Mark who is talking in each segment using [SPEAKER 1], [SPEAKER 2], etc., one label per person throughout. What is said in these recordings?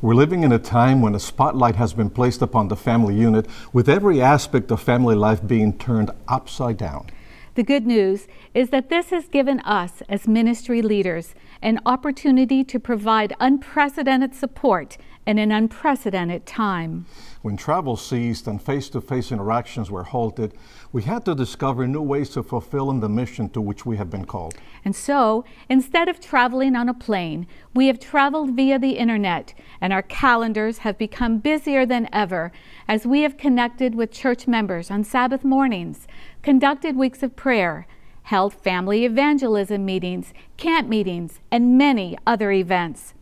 [SPEAKER 1] We're living in a time when a spotlight has been placed upon the family unit, with every aspect of family life being turned upside down.
[SPEAKER 2] The good news is that this has given us, as ministry leaders, an opportunity to provide unprecedented support in an unprecedented time.
[SPEAKER 1] When travel ceased and face to face interactions were halted, we had to discover new ways to fulfill the mission to which we have been called.
[SPEAKER 2] And so, instead of traveling on a plane, we have traveled via the internet, and our calendars have become busier than ever as we have connected with church members on Sabbath mornings, conducted weeks of prayer, held family evangelism meetings, camp meetings, and many other events.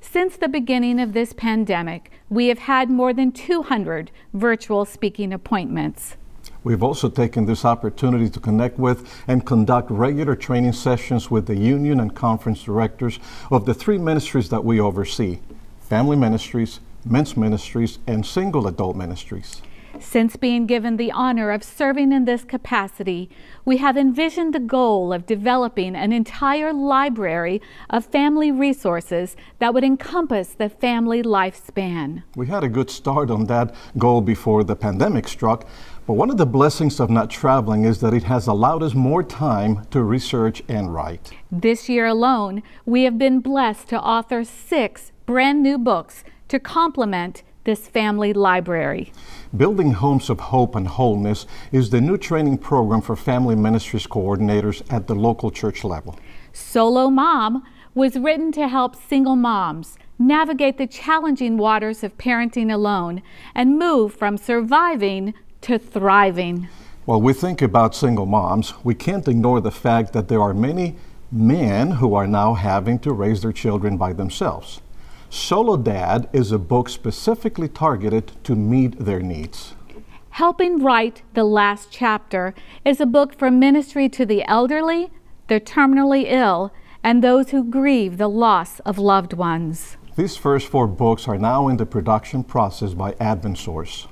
[SPEAKER 2] Since the beginning of this pandemic, we have had more than 200 virtual speaking appointments.
[SPEAKER 1] We've also taken this opportunity to connect with and conduct regular training sessions with the union and conference directors of the three ministries that we oversee family ministries, men's ministries, and single adult ministries.
[SPEAKER 2] Since being given the honor of serving in this capacity, we have envisioned the goal of developing an entire library of family resources that would encompass the family lifespan.
[SPEAKER 1] We had a good start on that goal before the pandemic struck, but one of the blessings of not traveling is that it has allowed us more time to research and write.
[SPEAKER 2] This year alone, we have been blessed to author six brand new books to complement this family library.
[SPEAKER 1] Building Homes of Hope and Wholeness is the new training program for family ministries coordinators at the local church level.
[SPEAKER 2] Solo Mom was written to help single moms navigate the challenging waters of parenting alone and move from surviving to thriving.
[SPEAKER 1] While we think about single moms, we can't ignore the fact that there are many men who are now having to raise their children by themselves. Solo Dad is a book specifically targeted to meet their needs.
[SPEAKER 2] Helping Write the Last Chapter is a book for ministry to the elderly, the terminally ill, and those who grieve the loss of loved ones.
[SPEAKER 1] These first four books are now in the production process by AdventSource.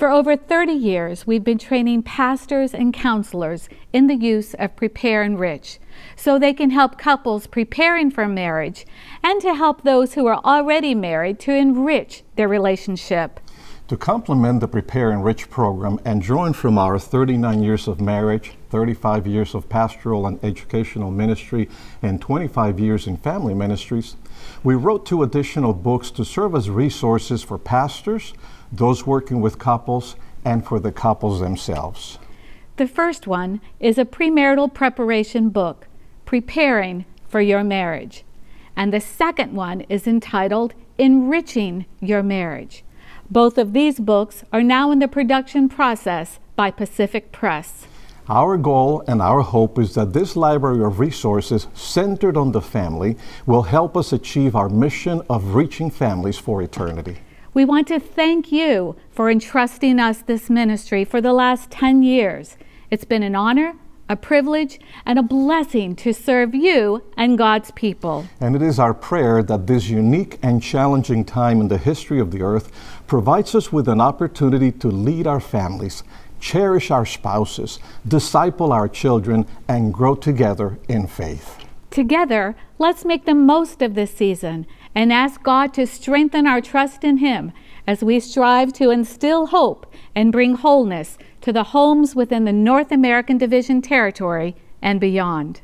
[SPEAKER 2] For over 30 years, we've been training pastors and counselors in the use of Prepare Enrich so they can help couples preparing for marriage and to help those who are already married to enrich their relationship.
[SPEAKER 1] To complement the Prepare Enrich program and drawing from our 39 years of marriage, 35 years of pastoral and educational ministry, and 25 years in family ministries, we wrote two additional books to serve as resources for pastors those working with couples, and for the couples themselves.
[SPEAKER 2] The first one is a premarital preparation book, Preparing for Your Marriage. And the second one is entitled Enriching Your Marriage. Both of these books are now in the production process by Pacific Press.
[SPEAKER 1] Our goal and our hope is that this library of resources centered on the family will help us achieve our mission of reaching families for eternity.
[SPEAKER 2] We want to thank you for entrusting us this ministry for the last 10 years. It's been an honor, a privilege, and a blessing to serve you and God's people.
[SPEAKER 1] And it is our prayer that this unique and challenging time in the history of the earth provides us with an opportunity to lead our families, cherish our spouses, disciple our children, and grow together in faith.
[SPEAKER 2] Together, let's make the most of this season and ask God to strengthen our trust in Him as we strive to instill hope and bring wholeness to the homes within the North American Division territory and beyond.